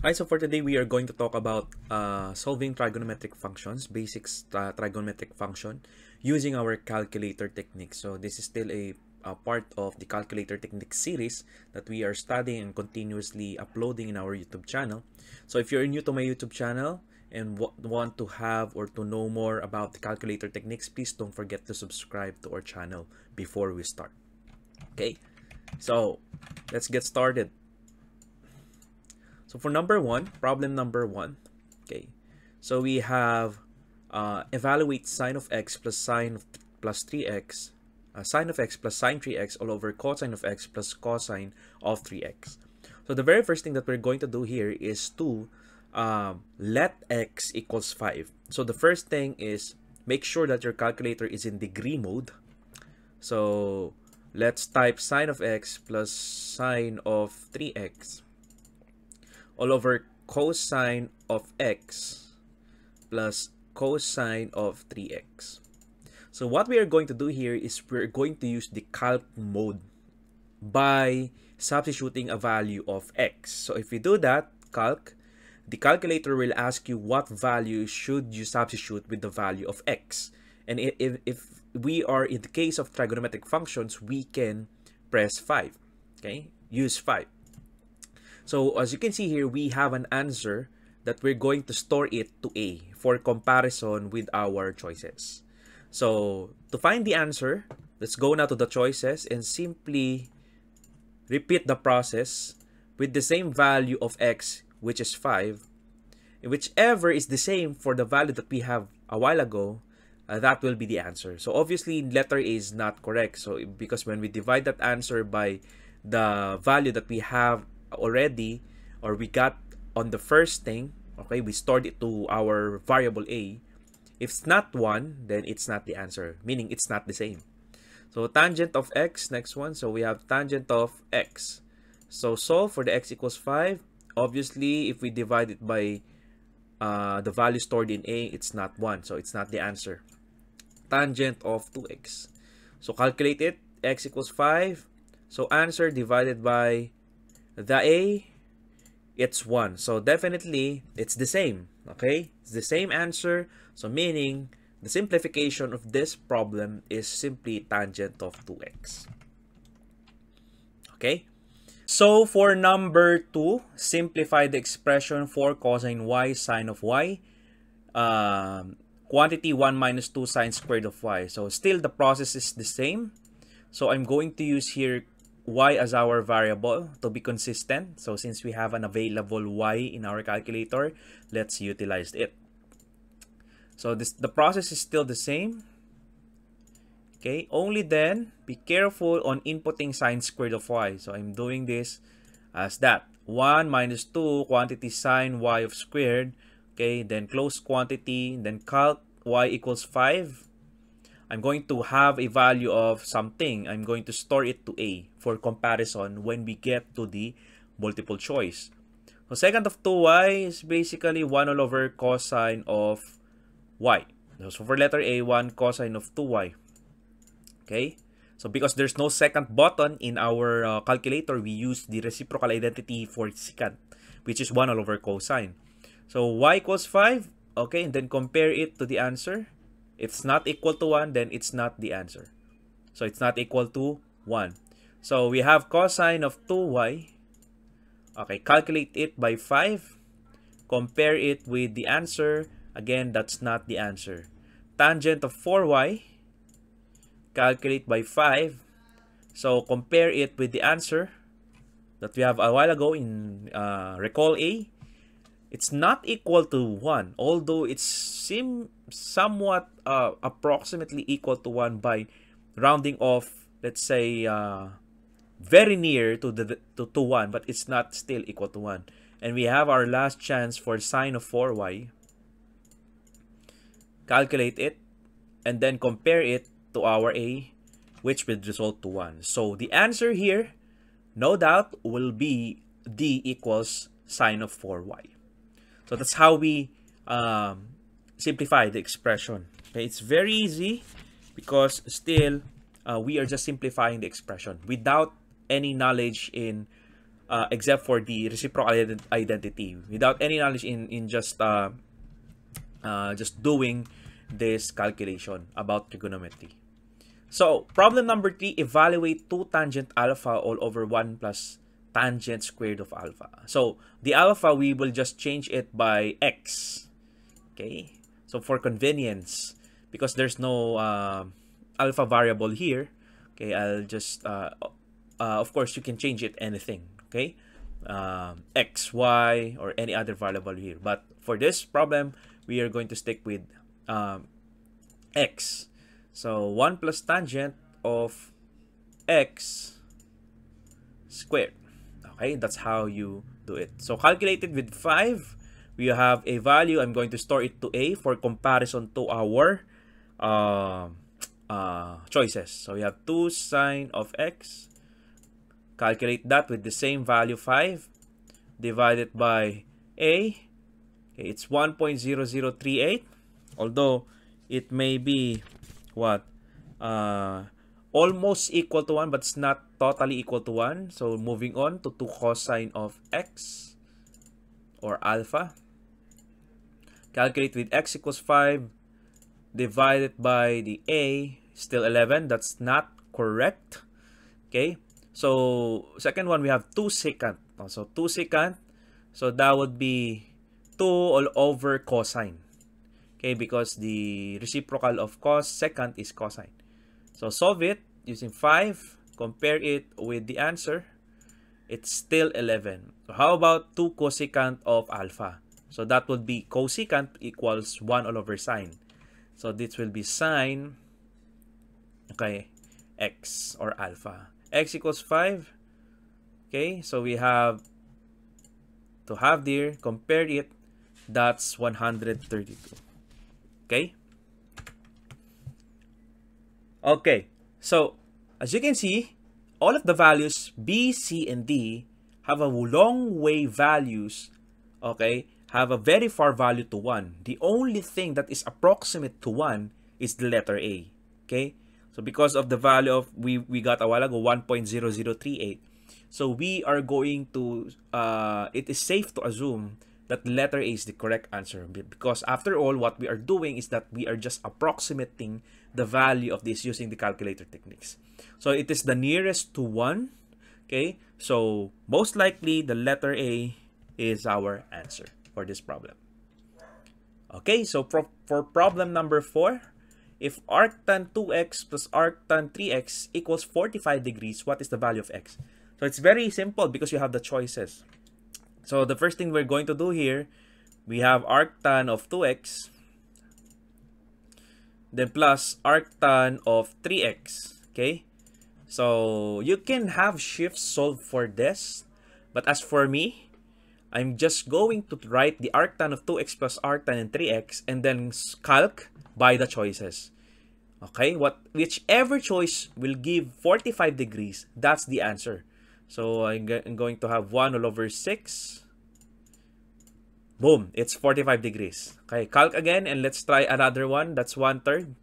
Alright, so for today we are going to talk about uh, solving trigonometric functions, basic trigonometric function using our calculator technique. So this is still a, a, part of the calculator technique series that we are studying and continuously uploading in our YouTube channel. So if you're new to my YouTube channel and want to have or to know more about the calculator techniques, please don't forget to subscribe to our channel before we start. Okay, so let's get started. So for number one, problem number one, okay. So we have uh, evaluate sine of x plus sine of plus 3x, uh, sine of x plus sine 3x all over cosine of x plus cosine of 3x. So the very first thing that we're going to do here is to um, let x equals 5. So the first thing is make sure that your calculator is in degree mode. So let's type sine of x plus sine of 3x all over cosine of x plus cosine of 3x. So what we are going to do here is we're going to use the calc mode by substituting a value of x. So if we do that, calc, the calculator will ask you what value should you substitute with the value of x. And if, if we are in the case of trigonometric functions, we can press 5. Okay, use 5. So as you can see here, we have an answer that we're going to store it to A for comparison with our choices. So to find the answer, let's go now to the choices and simply repeat the process with the same value of x, which is 5. Whichever is the same for the value that we have a while ago, uh, that will be the answer. So obviously, letter A is not correct. So because when we divide that answer by the value that we have already or we got on the first thing, okay, we stored it to our variable a. If it's not 1, then it's not the answer, meaning it's not the same. So tangent of x, next one. So we have tangent of x. So solve for the x equals 5. Obviously, if we divide it by uh, the value stored in a, it's not 1. So it's not the answer. Tangent of 2x. So calculate it. x equals 5. So answer divided by the A, it's 1. So definitely, it's the same. Okay? It's the same answer. So meaning, the simplification of this problem is simply tangent of 2x. Okay? So for number 2, simplify the expression for cosine y sine of y. Um, quantity 1 minus 2 sine squared of y. So still the process is the same. So I'm going to use here y as our variable to be consistent. So since we have an available y in our calculator, let's utilize it. So this the process is still the same. Okay, only then be careful on inputting sine squared of y. So I'm doing this as that. 1 minus 2 quantity sine y of squared. Okay, then close quantity, then calc y equals 5 I'm going to have a value of something. I'm going to store it to A for comparison when we get to the multiple choice. So secant of 2y is basically 1 all over cosine of y. So for letter A, 1 cosine of 2y. Okay? So because there's no secant button in our uh, calculator, we use the reciprocal identity for secant, which is 1 all over cosine. So y equals 5. Okay, and then compare it to the answer. It's not equal to 1, then it's not the answer. So it's not equal to 1. So we have cosine of 2y. Okay, calculate it by 5. Compare it with the answer. Again, that's not the answer. Tangent of 4y. Calculate by 5. So compare it with the answer that we have a while ago in uh, recall A it's not equal to 1 although it's seem somewhat uh, approximately equal to 1 by rounding off let's say uh, very near to the to, to 1 but it's not still equal to 1 and we have our last chance for sine of 4y calculate it and then compare it to our a which will result to 1 so the answer here no doubt will be d equals sine of 4y so that's how we um, simplify the expression. Okay, it's very easy because still uh, we are just simplifying the expression without any knowledge in uh, except for the reciprocal ident- identity without any knowledge in in just uh, uh, just doing this calculation about trigonometry. So, problem number three, evaluate 2 tangent alpha all over 1 plus tangent squared of alpha. So, the alpha, we will just change it by x. Okay? So, for convenience, because there's no uh, alpha variable here, okay, I'll just, uh, uh, of course, you can change it anything. Okay? Um, x, y, or any other variable here. But for this problem, we are going to stick with um, x. So 1 plus tangent of x squared. Okay, that's how you do it. So calculated with 5, we have a value. I'm going to store it to a for comparison to our uh, uh, choices. So we have 2 sine of x. Calculate that with the same value 5 divided by a. Okay, it's 1.0038. Although it may be what uh, almost equal to 1 but it's not totally equal to 1 so moving on to 2 cosine of x or alpha calculate with x equals 5 divided by the a still 11 that's not correct okay so second one we have 2 secant so 2 secant so that would be 2 all over cosine Okay, because the reciprocal of cos secant is cosine. So solve it using 5. Compare it with the answer. It's still 11. So how about 2 cosecant of alpha? So that would be cosecant equals 1 all over sine. So this will be sine, okay, x or alpha. x equals 5. Okay, so we have to have there, compare it, that's 132. Okay? Okay. So, as you can see, all of the values B, C, and D have a long way values, okay, have a very far value to 1. The only thing that is approximate to 1 is the letter A. Okay? So because of the value of, we, we got a while ago, 1.0038. So we are going to, uh, it is safe to assume that letter A is the correct answer because after all what we are doing is that we are just approximating the value of this using the calculator techniques. So it is the nearest to 1. Okay, so most likely the letter A is our answer for this problem. Okay, so for, for problem number 4, if arctan 2x plus arctan 3x equals 45 degrees, what is the value of x? So it's very simple because you have the choices. So the first thing we're going to do here, we have arctan of 2x, then plus arctan of 3x, okay? So you can have shift solve for this, but as for me, I'm just going to write the arctan of 2x plus arctan and 3x and then calc by the choices. Okay, what whichever choice will give 45 degrees, that's the answer. So I'm, I'm going to have 1 all over 6. Boom, it's 45 degrees. Okay, calc again and let's try another one. That's 1 third.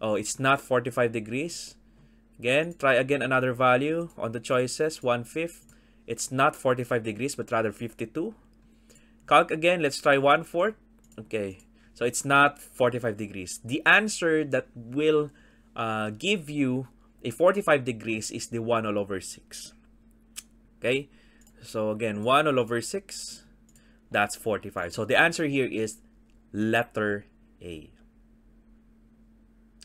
Oh, it's not 45 degrees. Again, try again another value on the choices. 1 fifth. It's not 45 degrees but rather 52. Calc again, let's try 1 fourth. Okay, so it's not 45 degrees. The answer that will uh, give you a 45 degrees is the 1 all over 6. Okay, so again, 1 all over 6, that's 45. So the answer here is letter A.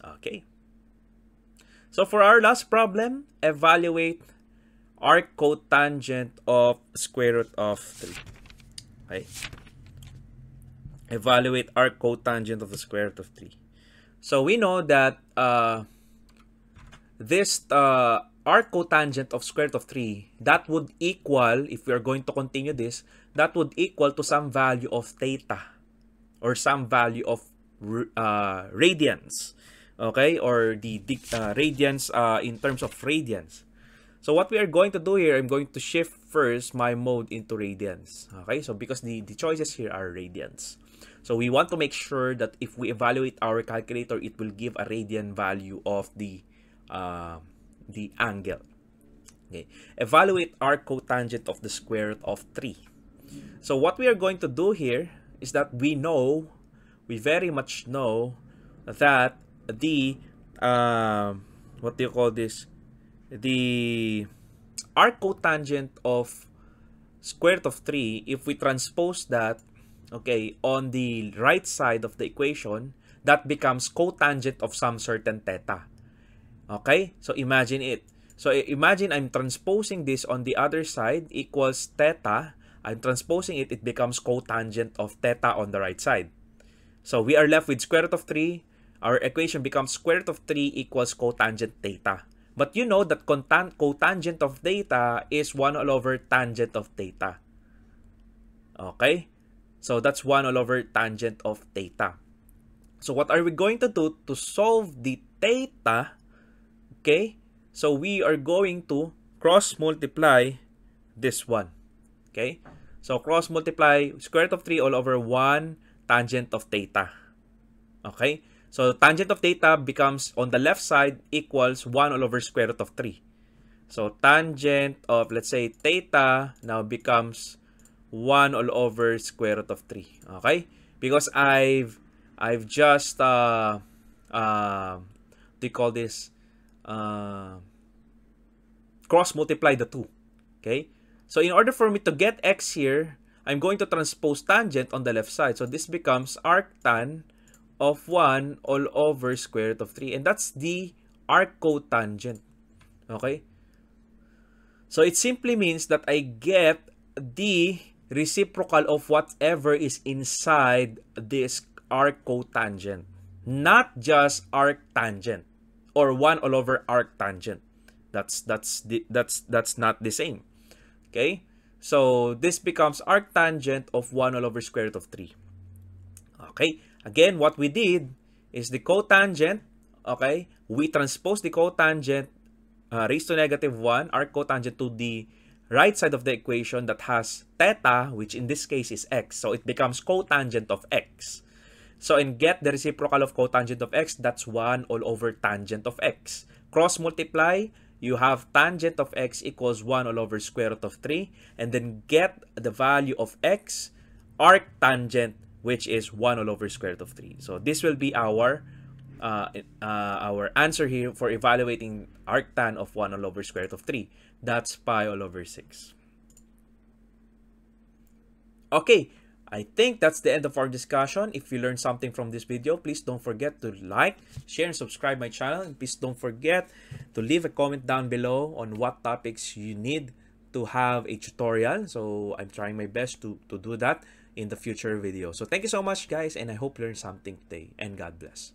Okay. So for our last problem, evaluate arc cotangent of square root of 3. Okay. Evaluate arc cotangent of the square root of 3. So we know that uh, this uh, arc cotangent of square root of 3, that would equal, if we are going to continue this, that would equal to some value of theta or some value of uh, radians. Okay? Or the, uh, radians uh, in terms of radians. So what we are going to do here, I'm going to shift first my mode into radians. Okay? So because the, the choices here are radians. So we want to make sure that if we evaluate our calculator, it will give a radian value of the uh, the angle. Okay. Evaluate arc cotangent of the square root of 3. So what we are going to do here is that we know, we very much know that the, uh, what do you call this? The arc cotangent of square root of 3, if we transpose that, okay, on the right side of the equation, that becomes cotangent of some certain theta. Okay? So imagine it. So imagine I'm transposing this on the other side equals theta. I'm transposing it, it becomes cotangent of theta on the right side. So we are left with square root of 3. Our equation becomes square root of 3 equals cotangent theta. But you know that cotangent of theta is 1 all over tangent of theta. Okay? So that's 1 all over tangent of theta. So what are we going to do to solve the theta? Okay? So we are going to cross multiply this one. Okay? So cross multiply square root of 3 all over 1 tangent of theta. Okay? So tangent of theta becomes on the left side equals 1 all over square root of 3. So tangent of let's say theta now becomes 1 all over square root of 3. Okay? Because I've I've just uh uh they call this uh cross multiply the two. Okay? So in order for me to get x here, I'm going to transpose tangent on the left side. So this becomes arctan of 1 all over square root of 3. And that's the arc cotangent. Okay? So it simply means that I get the reciprocal of whatever is inside this arc cotangent. Not just arc tangent or 1 all over arc tangent. That's that's the, that's that's not the same. Okay? So this becomes arc tangent of 1 all over square root of 3. Okay? Again, what we did is the cotangent, okay, we transpose the cotangent uh, raised to negative 1, arc cotangent to the right side of the equation that has theta, which in this case is x. So it becomes cotangent of x. So and get the reciprocal of cotangent of x, that's 1 all over tangent of x. Cross multiply, you have tangent of x equals 1 all over square root of 3. And then get the value of x, arc tangent which is 1 all over square root of 3. So this will be our uh, uh, our answer here for evaluating arctan of 1 all over square root of 3. That's pi all over 6. Okay, I think that's the end of our discussion. If you learned something from this video, please don't forget to like, share, and subscribe my channel. And please don't forget to leave a comment down below on what topics you need to have a tutorial. So I'm trying my best to, to do that in the future video. So thank you so much guys and I hope you learned something today and God bless.